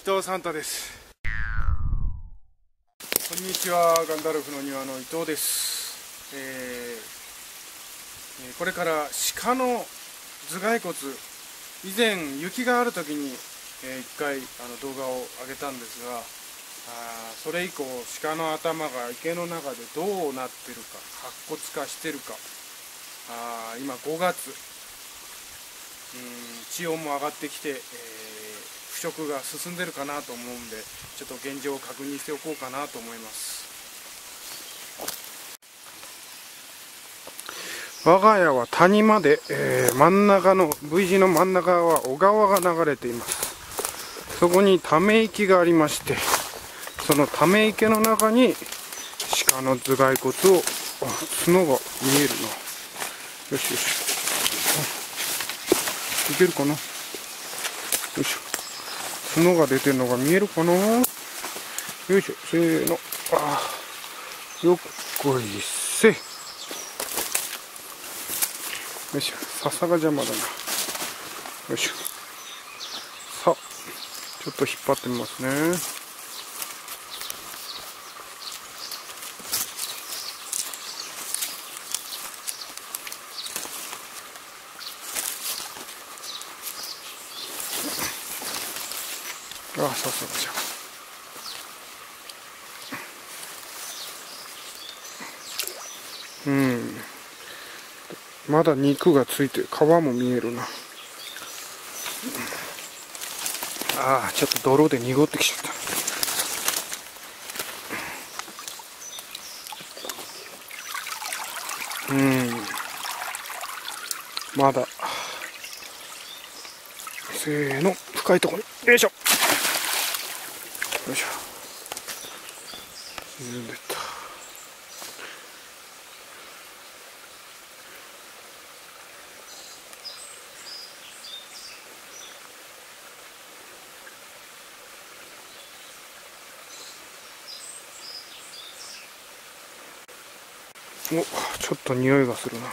伊藤サンタです。こんにちはガンダルフの庭の伊藤です、えーこれから鹿の頭蓋骨以前雪がある時に、えー一回あの動画を上げたんですがあーそれ以降鹿の頭が池の中でどうなってるか白骨化してるかあー今5月うん地温も上がってきて、えー食が進んでるかなと思うんでちょっと現状を確認しておこうかなと思います。我が家は谷まで、えー真ん中の V 字の真ん中は小川が流れています。そこにため池がありましてそのため池の中に鹿の頭蓋骨をあ角が見えるな。よしよし。いけるかな。よいしょ。角が出てるのが見えるかな？よいしょ。せーの。あー。よっこいせ。よいしょ。笹が邪魔だな。よいしょ。さあ。ちょっと引っ張ってみますね。あさすがじゃうん。まだ肉がついてる。皮も見えるな。ああちょっと泥で濁ってきちゃった。うん。まだ。せーの。深いところに。よいしょ。よいしょ。沈んでった。おちょっと匂いがするな。